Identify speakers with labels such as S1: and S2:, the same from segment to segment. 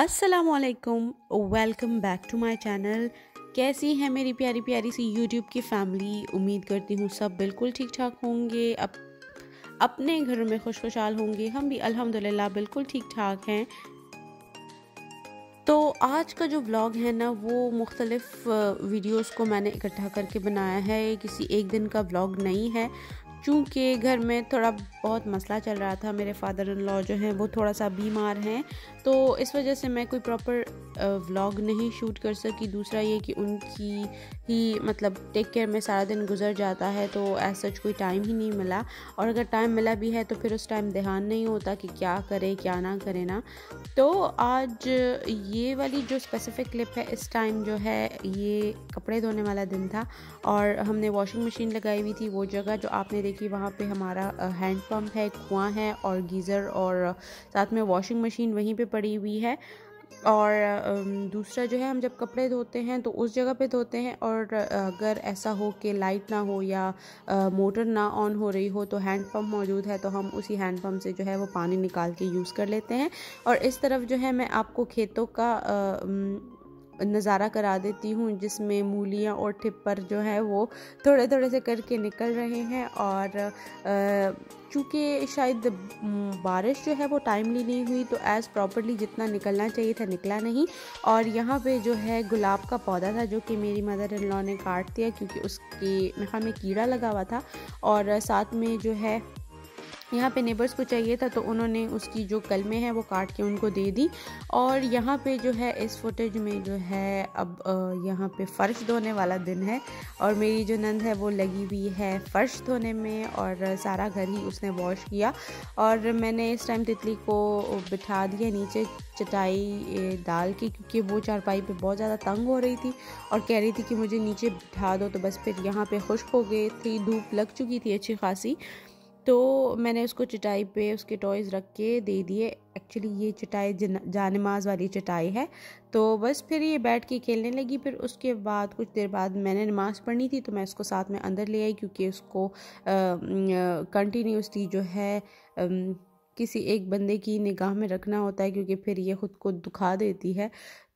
S1: असलकुम welcome back to my channel कैसी है मेरी प्यारी प्यारी सी यूट्यूब की फैमिली उम्मीद करती हूँ सब बिल्कुल ठीक ठाक होंगे। अब अपने घरों में खुश खुशहाल होंगे। हम भी अल्हम्दुलिल्लाह बिल्कुल ठीक ठाक हैं। तो आज का जो व्लॉग है ना, वो मुख्तलिफ़ वीडियोस को मैंने इकट्ठा करके बनाया है। किसी एक दिन का व्लॉग नहीं है। चूँकि घर में थोड़ा बहुत मसला चल रहा था। मेरे फादर इन लॉ जो हैं, वो थोड़ा सा बीमार हैं। तो इस वजह से मैं कोई प्रॉपर व्लॉग नहीं शूट कर सकी। दूसरा ये कि उनकी ही मतलब टेक केयर में सारा दिन गुजर जाता है तो ऐसा सच कोई टाइम ही नहीं मिला। और अगर टाइम मिला भी है तो फिर उस टाइम ध्यान नहीं होता कि क्या करें, क्या ना करें ना। तो आज ये वाली जो स्पेसिफ़िक क्लिप है, इस टाइम जो है, ये कपड़े धोने वाला दिन था। और हमने वॉशिंग मशीन लगाई हुई थी, वो जगह जो आपने देखी, वहाँ पर हमारा हैंड पंप है, कुआँ है और गीज़र और साथ में वॉशिंग मशीन वहीं पे पड़ी हुई है। और दूसरा जो है, हम जब कपड़े धोते हैं तो उस जगह पे धोते हैं और, अगर ऐसा हो कि लाइट ना हो या मोटर ना ऑन हो रही हो तो हैंड पंप मौजूद है तो हम उसी हैंड पंप से जो है, वो पानी निकाल के यूज़ कर लेते हैं। और इस तरफ़ जो है, मैं आपको खेतों का नज़ारा करा देती हूँ, जिसमें मूलियाँ और टिप्पर जो है वो थोड़े थोड़े से करके निकल रहे हैं और चूँकि शायद बारिश जो है वो टाइमली नहीं हुई तो एज़ प्रॉपरली जितना निकलना चाहिए था निकला नहीं। और यहाँ पे जो है गुलाब का पौधा था, जो कि मेरी मदर इन लॉ ने काट दिया, क्योंकि उसके हमें कीड़ा लगा हुआ था। और साथ में जो है यहाँ पे नेबर्स को चाहिए था तो उन्होंने उसकी जो कलमे हैं, वो काट के उनको दे दी। और यहाँ पे जो है, इस फुटेज में जो है, अब यहाँ पे फ़र्श धोने वाला दिन है। और मेरी जो नंद है, वो लगी हुई है फ़र्श धोने में, और सारा घर ही उसने वॉश किया। और मैंने इस टाइम तितली को बिठा दिया, नीचे चटाई डाल के, क्योंकि वो चारपाई पे बहुत ज़्यादा तंग हो रही थी। और कह रही थी कि मुझे नीचे बिठा दो तो बस फिर यहाँ पे खुश्क हो गई थी, धूप लग चुकी थी अच्छी खासी। तो मैंने उसको चटाई पे उसके टॉयज़ रख के दे दिए। एक्चुअली ये चटाई जानमाज वाली चटाई है। तो बस फिर ये बैठ के खेलने लगी। फिर उसके बाद कुछ देर बाद मैंने नमाज़ पढ़नी थी तो मैं उसको साथ में अंदर ले आई क्योंकि उसको कंटिन्यूसली जो है आ, किसी एक बंदे की निगाह में रखना होता है क्योंकि फिर ये ख़ुद को दुखा देती है।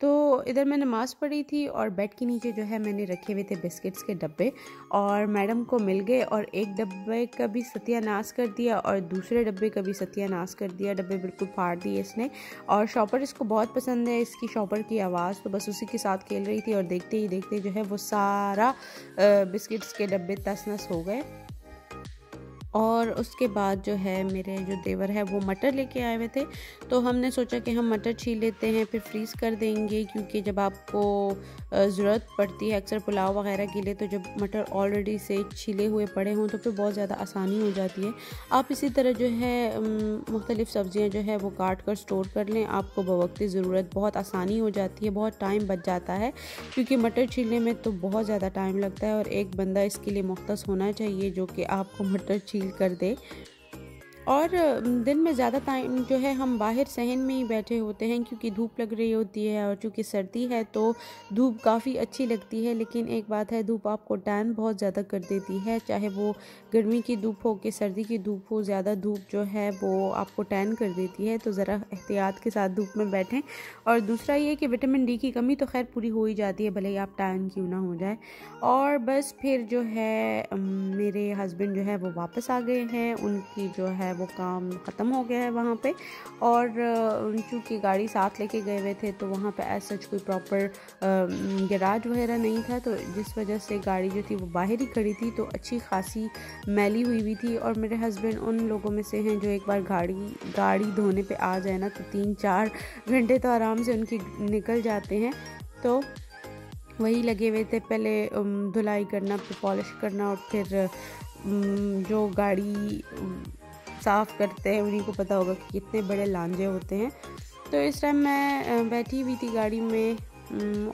S1: तो इधर मैं नमाज़ पढ़ी थी और बेड के नीचे जो है मैंने रखे हुए थे बिस्किट्स के डब्बे और मैडम को मिल गए और एक डब्बे का भी सत्यानाश कर दिया और दूसरे डब्बे का भी सत्यानाश कर दिया। डब्बे बिल्कुल फाड़ दिए इसने और शॉपर इसको बहुत पसंद है, इसकी शॉपर की आवाज़ तो बस उसी के साथ खेल रही थी और देखते ही देखते जो है वो सारा बिस्किट्स के डब्बे तस नस हो गए। और उसके बाद जो है मेरे जो देवर है वो मटर लेके आए हुए थे। तो हमने सोचा कि हम मटर छील लेते हैं, फिर फ्रीज़ कर देंगे, क्योंकि जब आपको ज़रूरत पड़ती है अक्सर पुलाव वगैरह के लिए तो जब मटर ऑलरेडी से छिले हुए पड़े हों तो फिर बहुत ज़्यादा आसानी हो जाती है। आप इसी तरह जो है मुख्तलिफ़ सब्ज़ियाँ जो है, वो काट कर स्टोर कर लें। आपको बवक्त ज़रूरत बहुत आसानी हो जाती है, बहुत टाइम बच जाता है, क्योंकि मटर छीलने में तो बहुत ज़्यादा टाइम लगता है और एक बंदा इसके लिए मुख्त होना चाहिए, जो कि आपको मटर छील कर दे। और दिन में ज़्यादा टाइम जो है हम बाहर सहन में ही बैठे होते हैं क्योंकि धूप लग रही होती है और चूँकि सर्दी है तो धूप काफ़ी अच्छी लगती है, लेकिन एक बात है धूप आपको टैन बहुत ज़्यादा कर देती है। चाहे वो गर्मी की धूप हो कि सर्दी की धूप हो, ज़्यादा धूप जो है वो आपको टैन कर देती है तो ज़रा एहतियात के साथ धूप में बैठें। और दूसरा ये कि विटामिन डी की कमी तो खैर पूरी हो ही जाती है, भले ही आप टैन क्यों ना हो जाए। और बस फिर जो है मेरे हस्बैंड जो है वो वापस आ गए हैं, उनकी जो है वो काम ख़त्म हो गया है वहाँ पे। और चूँकि गाड़ी साथ लेके गए हुए थे तो वहाँ पे सच कोई प्रॉपर गराज वगैरह नहीं था। तो जिस वजह से गाड़ी जो थी वो बाहर ही खड़ी थी तो अच्छी खासी मैली हुई हुई थी। और मेरे हस्बैंड उन लोगों में से हैं जो एक बार गाड़ी गाड़ी धोने पर आ जाए ना तो तीन, चार घंटे तो आराम से उनके निकल जाते हैं। तो वही लगे हुए थे पहले धुलाई करना, फिर पॉलिश करना और फिर जो गाड़ी साफ़ करते हैं, उन्हीं को पता होगा कि कितने बड़े लांजे होते हैं। तो इस टाइम मैं बैठी हुई थी गाड़ी में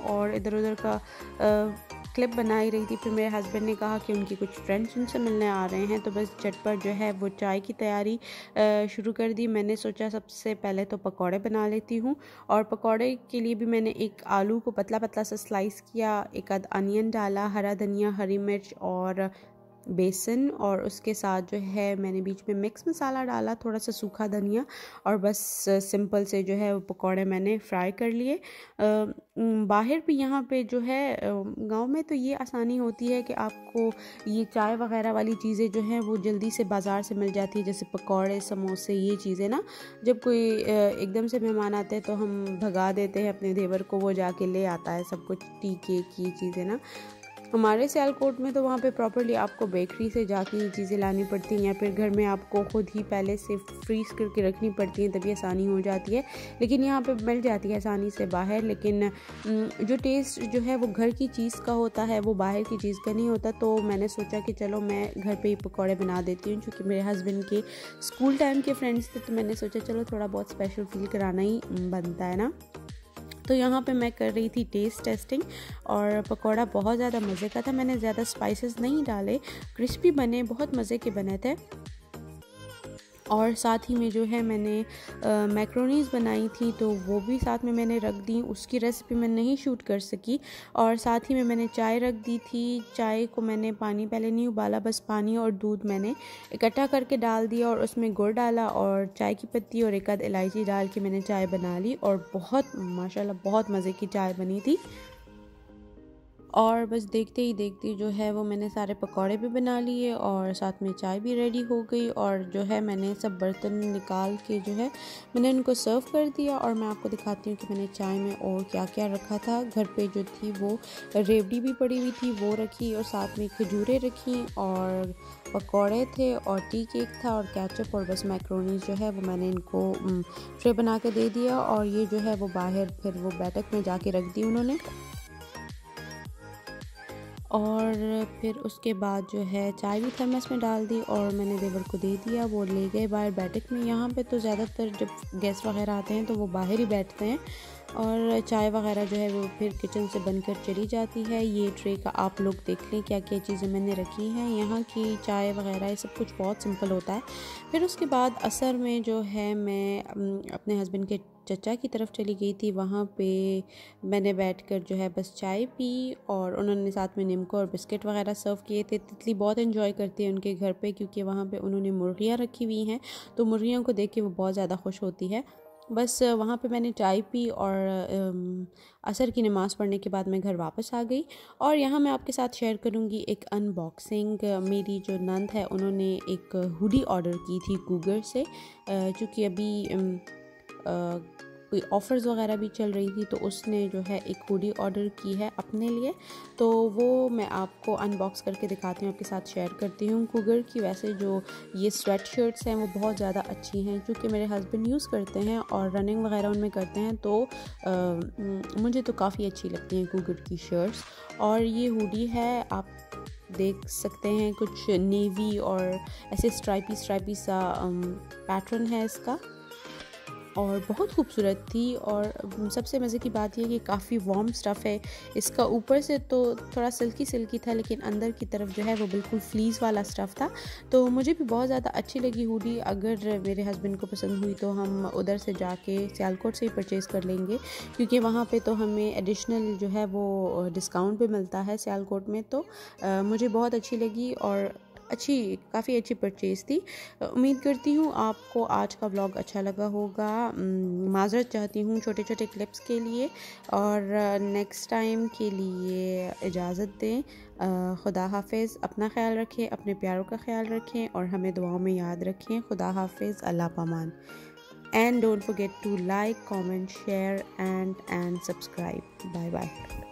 S1: और इधर उधर का क्लिप बना ही रही थी। फिर मेरे हस्बैंड ने कहा कि उनकी कुछ फ्रेंड्स उनसे मिलने आ रहे हैं तो बस झटपट जो है वो चाय की तैयारी शुरू कर दी। मैंने सोचा सबसे पहले तो पकौड़े बना लेती हूँ, और पकौड़े के लिए भी मैंने एक आलू को पतला पतला सा स्लाइस किया, एक आध अनियन डाला, हरा धनिया, हरी मिर्च, और बेसन और उसके साथ जो है मैंने बीच में मिक्स मसाला डाला, थोड़ा सा सूखा धनिया और बस सिंपल से जो है वो पकौड़े मैंने फ्राई कर लिए। बाहर भी यहाँ पे जो है गाँव में तो ये आसानी होती है कि आपको ये चाय वगैरह वाली चीज़ें जो हैं वो जल्दी से बाज़ार से मिल जाती है, जैसे पकौड़े, समोसे, ये चीज़ें ना। जब कोई एकदम से मेहमान आते हैं तो हम भगा देते हैं अपने देवर को, वो जाके ले आता है सब कुछ, टीके की चीज़ें ना। हमारे सियालकोट में तो वहाँ पे प्रॉपरली आपको बेकरी से जाके ये चीज़ें लानी पड़ती हैं या फिर घर में आपको खुद ही पहले से फ्रीज़ करके रखनी पड़ती हैं, तभी आसानी हो जाती है। लेकिन यहाँ पे मिल जाती है आसानी से बाहर, लेकिन जो टेस्ट जो है वो घर की चीज़ का होता है, वो बाहर की चीज़ का नहीं होता। तो मैंने सोचा कि चलो मैं घर पर ही पकौड़े बना देती हूँ चूँकि मेरे हस्बैंड के स्कूल टाइम के फ्रेंड्स थे तो मैंने सोचा चलो थोड़ा बहुत स्पेशल फील कराना ही बनता है ना। तो यहाँ पे मैं कर रही थी टेस्ट टेस्टिंग और पकौड़ा बहुत ज़्यादा मज़े का था। मैंने ज़्यादा स्पाइसेस नहीं डाले। क्रिस्पी बने, बहुत मज़े के बने थे। और साथ ही में जो है मैंने मैक्रोनीज़ बनाई थी तो वो भी साथ में मैंने रख दी, उसकी रेसिपी मैं नहीं शूट कर सकी। और साथ ही में मैंने चाय रख दी थी, चाय को मैंने पानी, पहले नहीं उबाला, बस पानी और दूध मैंने इकट्ठा करके डाल दिया और उसमें गुड़ डाला और चाय की पत्ती और एक आध इलायची डाल के मैंने चाय बना ली और बहुत, माशाल्लाह बहुत मज़े की चाय बनी थी। और बस देखते ही देखते जो है वो मैंने सारे पकौड़े भी बना लिए और साथ में चाय भी रेडी हो गई और जो है मैंने सब बर्तन निकाल के जो है मैंने उनको सर्व कर दिया और मैं आपको दिखाती हूँ कि मैंने चाय में और क्या क्या रखा था। घर पे जो थी वो रेवड़ी भी पड़ी हुई थी, वो रखी और साथ में खजूरें रखी और पकौड़े थे और टी केक था और कैचअप और बस मैक्रोनी जो है वो मैंने इनको ट्रे बना के दे दिया और ये जो है वो बाहर फिर वो बैठक में जाके रख दी उन्होंने। और फिर उसके बाद जो है चाय भी थर्मस में डाल दी और मैंने देवर को दे दिया। वो ले गए बाहर बैठक में। यहाँ पे तो ज़्यादातर जब गेस्ट वगैरह आते हैं तो वो बाहर ही बैठते हैं और चाय वगैरह जो है वो फिर किचन से बनकर चली जाती है। ये ट्रे का आप लोग देख लें क्या क्या चीज़ें मैंने रखी हैं। यहाँ की चाय वगैरह ये सब कुछ बहुत सिंपल होता है। फिर उसके बाद असर में जो है मैं अपने हस्बैंड के चचा की तरफ़ चली गई थी, वहाँ पे मैंने बैठकर जो है बस चाय पी और उन्होंने साथ में निमको और बिस्किट वगैरह सर्व किए थे। तितली बहुत इन्जॉय करती है उनके घर पे क्योंकि वहाँ पे उन्होंने मुर्गियाँ रखी हुई हैं तो मुर्गियों को देख के वो बहुत ज़्यादा खुश होती है। बस वहाँ पे मैंने चाय पी और असर की नमाज़ पढ़ने के बाद मैं घर वापस आ गई और यहाँ मैं आपके साथ शेयर करूँगी एक अनबॉक्सिंग मेरी जो नंद है, उन्होंने एक हुडी ऑर्डर की थी गूगल से चूँकि अभी कोई ऑफ़र्स वगैरह भी चल रही थी तो उसने जो है एक हुडी ऑर्डर की है अपने लिए। तो वो मैं आपको अनबॉक्स करके दिखाती हूँ आपके साथ शेयर करती हूँ। कुगर की वैसे जो ये स्वेट शर्ट्स हैं वो बहुत ज़्यादा अच्छी हैं क्योंकि मेरे हस्बैंड यूज़ करते हैं और रनिंग वगैरह उनमें करते हैं तो आ, मुझे तो काफ़ी अच्छी लगती हैं कुगर की शर्ट्स और ये हुडी है आप देख सकते हैं कुछ नेवी और ऐसे स्ट्राइपी स्ट्राइपी सा पैटर्न है इसका। और बहुत खूबसूरत थी और सबसे मज़े की बात यह कि काफ़ी वार्म स्टफ़ है। इसका ऊपर से तो थोड़ा सिल्की सिल्की था लेकिन अंदर की तरफ़ जो है वो बिल्कुल फ्लीस वाला स्टफ़ था। तो मुझे भी बहुत ज़्यादा अच्छी लगी हुडी। अगर मेरे हस्बैंड को पसंद हुई तो हम उधर से जाके सियालकोट से ही परचेज़ कर लेंगे क्योंकि वहाँ पर तो हमें एडिशनल जो है वो डिस्काउंट भी मिलता है सियालकोट में। तो आ, मुझे बहुत अच्छी लगी और अच्छी, काफ़ी अच्छी परचेज़ थी। उम्मीद करती हूँ आपको आज का ब्लॉग अच्छा लगा होगा। माजरत चाहती हूँ छोटे छोटे क्लिप्स के लिए और नेक्स्ट टाइम के लिए इजाज़त दें। खुदा हाफिज़। अपना ख्याल रखें, अपने प्यारों का ख्याल रखें और हमें दुआओं में याद रखें। खुदा हाफिज़। अल्लाह पामान। And don't forget to like, comment, share and and subscribe. Bye bye